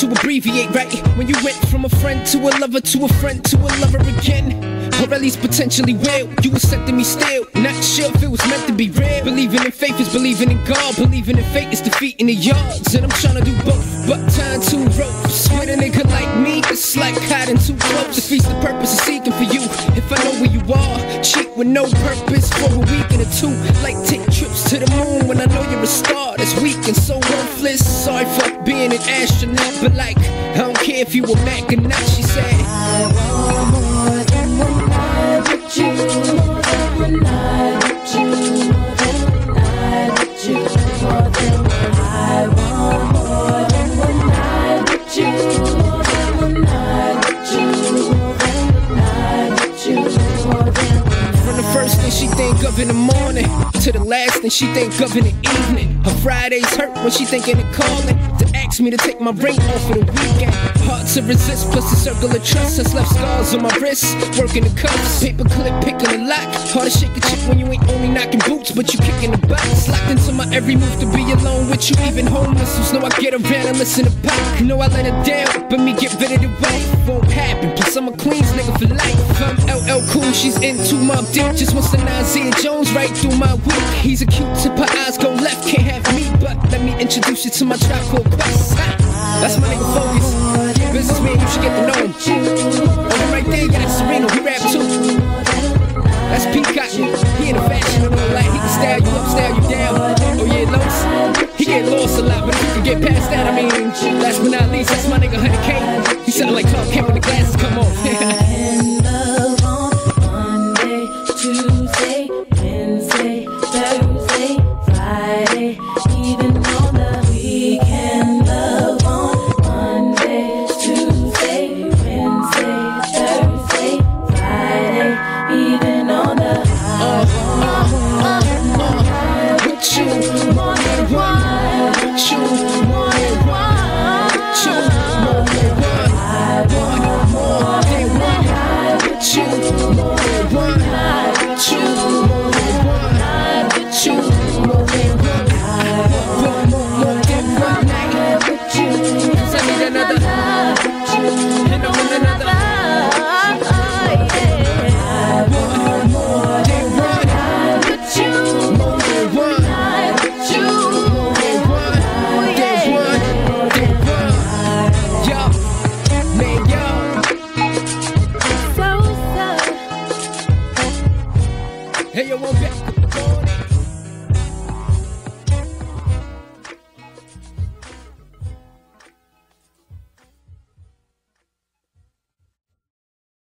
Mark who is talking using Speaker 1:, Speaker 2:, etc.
Speaker 1: to abbreviate, right? When you went from a friend to a lover to a friend to a lover again. Or at least potentially will. You accepted me still. Not sure if it was meant to be real. Believing in faith is believing in God. Believing in fate is defeating the yards. And I'm trying to do both. But tying two ropes. With a nigga like me, it's like hiding too close. Defeats the purpose of seeking for you. If I know where you are, cheat with no purpose for a week and a two. Like take trips to the moon when I know you're a star that's weak and so worthless. Sorry for being an astronaut, but like, I don't care if you were Mac or not, she said.
Speaker 2: I want more than one night with you, more than one night with you, more than one night with you, more than one. I want more than one night with you, more than one night with you, more than one night with you, more than one.
Speaker 1: From the first thing she think of in the morning to the last thing she think of in the evening. Her Fridays hurt when she thinking of calling to me to take my ring off for the weekend. Hard to resist, plus the circle of trust has left scars on my wrists. Working the cuffs, paper clip, picking the lock. Hard to shake a chick when you ain't only knocking boots, but you kicking the box. Locked into my every move to be alone with you, even homeless. Who's know I get around and listen to pop. You know I let it down, but me get rid of the wife won't happen. Plus I'm a Queens nigga for life. I'm LL Cool, she's into my dick. Just wants the Nasir Jones right through my week. He's a Q-tip, her eyes go left, can't have me, let me introduce you to my trap called Quest. That's my nigga Focus. Businessman, you should get to know him. And right there, you got Sereno, he rap too. That's Peacock, he in the fashion and all that. He can style you up, style you down. Oh yeah, Los, he get lost a lot, but if you can get past that, I mean, last but not least, that's my nigga 100K. He sound like Clark Kent Hey, yo, one back.